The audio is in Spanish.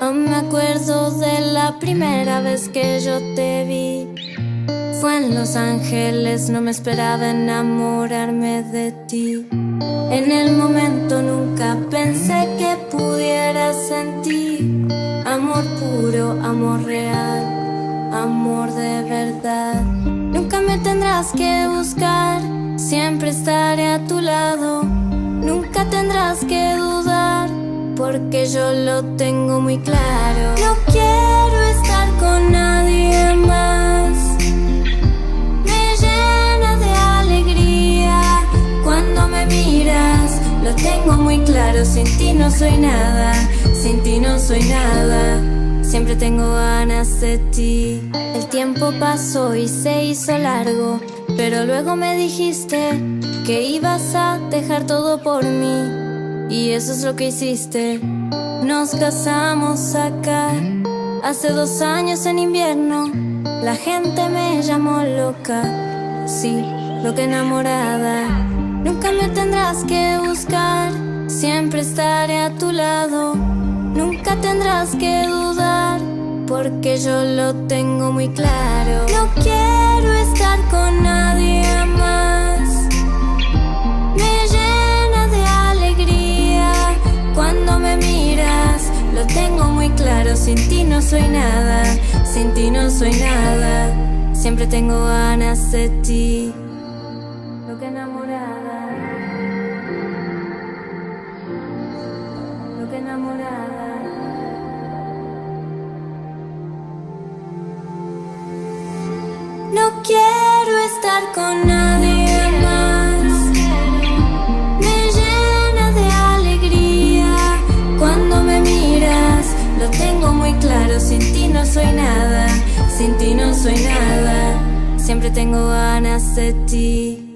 Aún me acuerdo de la primera vez que yo te vi. Fue en Los Ángeles, no me esperaba enamorarme de ti. En el momento nunca pensé que pudiera sentir amor puro, amor real, amor de verdad. Nunca me tendrás que buscar, siempre estaré a tu lado. Nunca tendrás que dudar porque yo lo tengo muy claro. No quiero estar con nadie más. Me llena de alegría cuando me miras. Lo tengo muy claro, sin ti no soy nada, sin ti no soy nada. Siempre tengo ganas de ti. El tiempo pasó y se hizo largo, pero luego me dijiste que ibas a dejar todo por mí. Y eso es lo que hiciste. Nos casamos acá. Hace dos años en invierno. La gente me llamó loca. Sí, loca enamorada. Nunca me tendrás que buscar. Siempre estaré a tu lado. Nunca tendrás que dudar. Porque yo lo tengo muy claro. No quiero estar con nadie claro, sin ti no soy nada, sin ti no soy nada. Siempre tengo ganas de ti. Loca enamorada. Loca enamorada. No quiero estar con nadie tengo ganas de ti.